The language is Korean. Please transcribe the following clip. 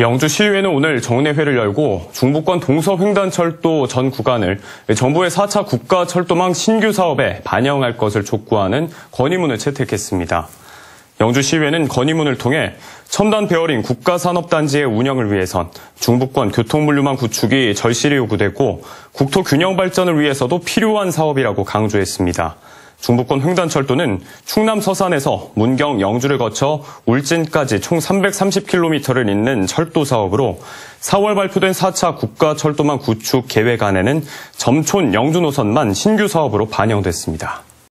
영주 시의회는 오늘 정례회를 열고 중부권 동서횡단철도 전 구간을 정부의 4차 국가철도망 신규 사업에 반영할 것을 촉구하는 건의문을 채택했습니다. 영주시의회는 건의문을 통해 첨단 베어링 국가산업단지의 운영을 위해선 중부권 교통물류망 구축이 절실히 요구되고 국토 균형 발전을 위해서도 필요한 사업이라고 강조했습니다. 중부권 횡단철도는 충남 서산에서 문경 영주를 거쳐 울진까지 총 330km를 잇는 철도 사업으로 4월 발표된 4차 국가 철도망 구축 계획안에는 점촌 영주 노선만 신규 사업으로 반영됐습니다.